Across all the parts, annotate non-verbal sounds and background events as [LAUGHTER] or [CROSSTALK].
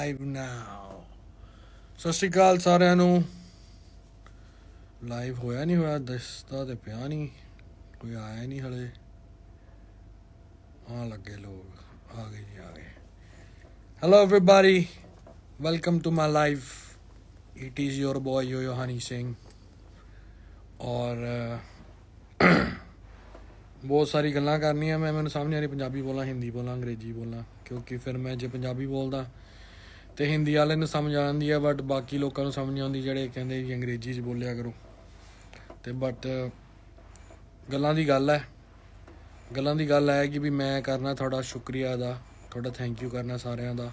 Live ਨਾਓ ਸਤਿ ਸ਼੍ਰੀ ਅਕਾਲ ਸਾਰਿਆਂ ਨੂੰ। ਲਾਈਵ ਹੋਇਆ ਨਹੀਂ ਹੋਇਆ, ਦਿਸਦਾ ਤੇ ਪਿਆ ਨਹੀਂ। ਕੋਈ ਆਇਆ ਨਹੀਂ ਹਲੇ। ਆ ਲੱਗੇ ਲੋਕ, ਆ ਗਏ ਜੀ, ਆ ਗਏ। Hello everybody welcome to my live it is your boy yo Yohani Singh ਔਰ ਬਹੁਤ ਸਾਰੀ ਗੱਲਾਂ ਕਰਨੀਆਂ ਮੈਂ, ਮੈਨੂੰ ਸਾਹਮਣੇ ਆ ਰਹੀ ਪੰਜਾਬੀ ਬੋਲਾਂ, ਹਿੰਦੀ ਬੋਲਾਂ, ਅੰਗਰੇਜ਼ੀ ਬੋਲਾਂ, ਕਿਉਂਕਿ ਫਿਰ ਮੈਂ ਜੇ ਪੰਜਾਬੀ ਬੋਲਦਾ ਤੇ ਹਿੰਦੀ ਵਾਲੇ ਨੂੰ ਸਮਝ ਆ ਜਾਂਦੀ ਹੈ ਬਟ ਬਾਕੀ ਲੋਕਾਂ ਨੂੰ ਸਮਝ ਨਹੀਂ ਆਉਂਦੀ ਜਿਹੜੇ ਕਹਿੰਦੇ ਵੀ ਅੰਗਰੇਜ਼ੀ 'ਚ ਬੋਲਿਆ ਕਰੋ ਤੇ ਬਟ ਗੱਲਾਂ ਦੀ ਗੱਲ ਹੈ ਗੱਲਾਂ ਦੀ ਗੱਲ ਹੈ ਕਿ ਵੀ ਮੈਂ ਕਰਨਾ ਤੁਹਾਡਾ ਸ਼ੁਕਰੀਆ ਅਦਾ ਤੁਹਾਡਾ थैंक यू करना सारे ਦਾ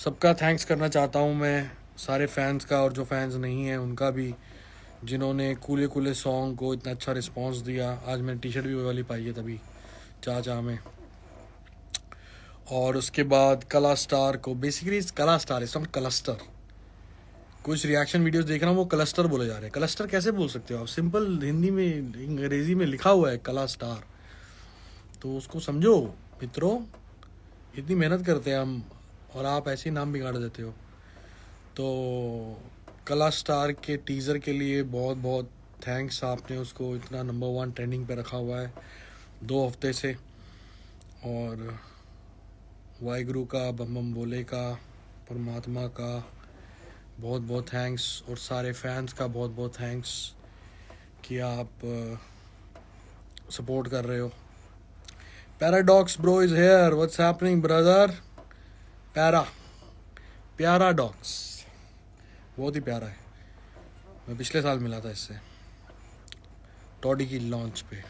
सबका थैंक्स करना चाहता हूँ मैं सारे फैंस का और जो फैंस नहीं हैं उनका भी जिन्होंने कूले कूले सॉन्ग को इतना अच्छा रिस्पांस दिया आज मैंने टी शर्ट भी वो वाली पाई है तभी चा चा में और उसके बाद कला स्टार को बेसिकली कला स्टार इज़ नॉट क्लस्टर। कुछ रिएक्शन वीडियोस देख रहा हूँ, वो क्लस्टर बोले जा रहे हैं। क्लस्टर कैसे बोल सकते हो आप? सिंपल हिंदी में, अंग्रेज़ी में लिखा हुआ है, कला स्टार। तो उसको समझो, मित्रों, इतनी मेहनत करते हैं हम, और आप ऐसे ही नाम बिगाड़ देते हो। तो कला स्टार के टीज़र के लिए बहुत बहुत थैंक्स आपने उसको इतना नंबर वन ट्रेंडिंग पे रखा हुआ है, दो हफ़्ते से। और वाहिगुरु का, बम बम बोले का, परमात्मा का, बहुत बहुत थैंक्स और सारे फैंस का बहुत बहुत थैंक्स कि आप सपोर्ट कर रहे हो। Paradox bro is here what's happening brother para प्यारा डॉक्स बहुत ही प्यारा है। मैं पिछले साल मिला था इससे। टॉडी की लॉन्च पे।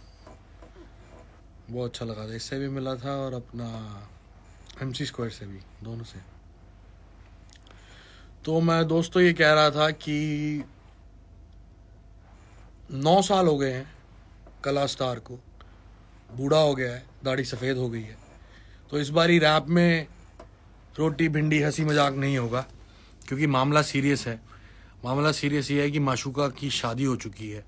बहुत अच्छा लगा था। इससे भी मिला था और अपना एम सी स्क्वायर से भी, दोनों से। तो मैं दोस्तों ये कह रहा था कि नौ साल हो गए हैं कला स्टार को। बूढ़ा हो गया है, दाढ़ी सफ़ेद हो गई है। तो इस बारी रैप में रोटी भिंडी हँसी मज़ाक नहीं होगा, क्योंकि मामला सीरियस है। मामला सीरियस ये है कि माशुका की शादी हो चुकी है।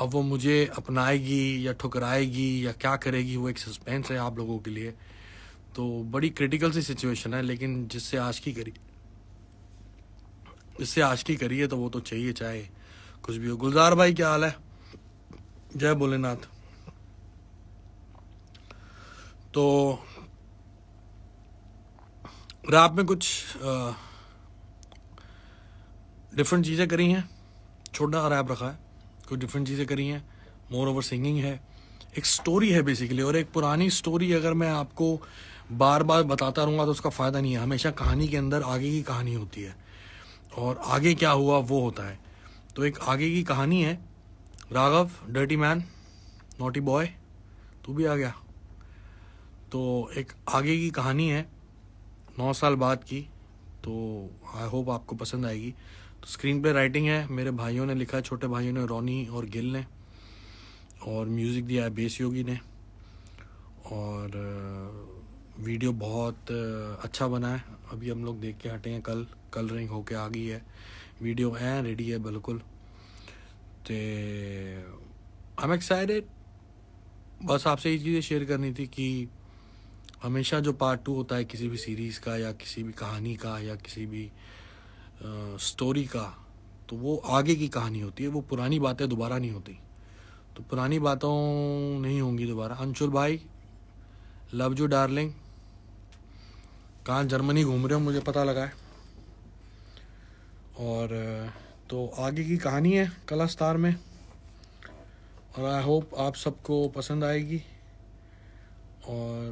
अब वो मुझे अपनाएगी या ठुकराएगी या क्या करेगी, वो एक सस्पेंस है आप लोगों के लिए। तो बड़ी क्रिटिकल सी सिचुएशन है, लेकिन जिससे आज की करी जिससे की करी है तो वो तो चाहिए, चाहे कुछ भी हो। गुलजार भाई, क्या हाल है? जय भोलेनाथ। तो रैप में कुछ डिफरेंट चीज़ें करी हैं। छोटा रैप रखा है। कुछ डिफरेंट चीज़ें करी हैं। मोर ओवर सिंगिंग है। एक स्टोरी है बेसिकली और एक पुरानी स्टोरी अगर मैं आपको बार बार बताता रहूँगा तो उसका फ़ायदा नहीं है। हमेशा कहानी के अंदर आगे की कहानी होती है। और आगे क्या हुआ वो होता है। तो एक आगे की कहानी है। Raghav dirty man naughty boy तू भी आ गया। तो एक आगे की कहानी है नौ साल बाद की। तो आई होप आपको पसंद आएगी। तो स्क्रीन पे राइटिंग है। मेरे भाइयों ने लिखा छोटे भाइयों ने, रोनी और गिल ने। और म्यूज़िक दिया है बेस योगी ने। और वीडियो बहुत अच्छा बना है। अभी हम लोग देख के हटे हैं कल कल रिंग होके आ गई है। वीडियो है रेडी है बिल्कुल। तो आई एम एक्साइटेड बस आपसे ये चीज़ें शेयर करनी थी कि हमेशा जो पार्ट टू होता है किसी भी सीरीज़ का या किसी भी कहानी का या किसी भी आ, स्टोरी का तो वो आगे की कहानी होती है। वो पुरानी बातें दोबारा नहीं होती। तो पुरानी बातों नहीं होंगी दोबारा। अंशुल भाई लव यू डार्लिंग कहाँ जर्मनी घूम रहे हो मुझे पता लगा है। और तो आगे की कहानी है कला स्टार में। और आई होप आप सबको पसंद आएगी। और,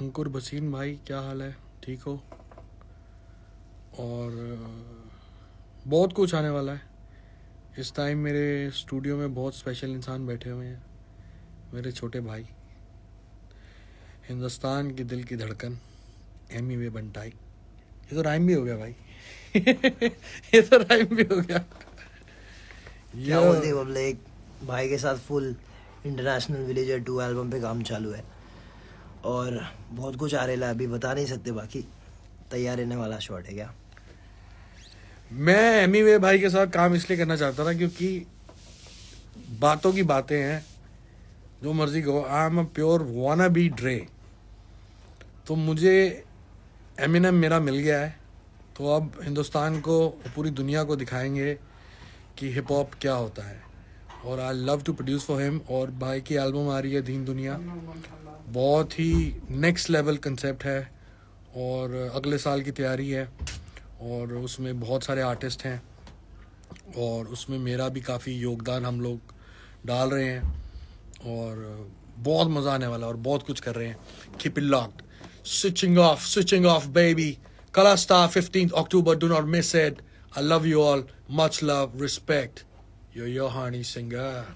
अंकुर भसीन भाई, क्या हाल है? ठीक हो? और, बहुत कुछ आने वाला है। इस टाइम मेरे स्टूडियो में बहुत स्पेशल इंसान बैठे हुए हैं। मेरे छोटे भाई। हिंदुस्तान की दिल की धड़कन। एमी वे बंटाई ये तो राइम भी हो गया भाई। [LAUGHS] ये तो राइम भी हो गया। क्या बोलते पब्लिक भाई के साथ full international villager two album पे काम चालू है। और बहुत कुछ आ रहा है अभी बता नहीं सकते बाकी। तैयार रहने वाला शॉट है क्या? मैं एमी वे भाई के साथ काम इसलिए करना चाहता था क्योंकि बातों की बातें हैं। जो मर्ज़ी कहो I am a pure wanna be Dre तो मुझे एमिनम मेरा मिल गया है। तो अब हिंदुस्तान को, पूरी दुनिया को दिखाएँगे कि हिप हॉप क्या होता है। और I love to produce for him और भाई की एल्बम आ रही है, दीन दुनिया। बहुत ही नेक्स्ट लेवल कंसेप्ट है। और अगले साल की तैयारी है। और उसमें बहुत सारे आर्टिस्ट हैं। और उसमें मेरा भी काफ़ी योगदान हम लोग डाल रहे हैं। और बहुत मज़ा आने वाला और बहुत कुछ कर रहे हैं। Keep it locked Switching off, switching off, baby. Color Star, 15th October. Do not miss it. I love you all. Much love, respect. You're your honey singer.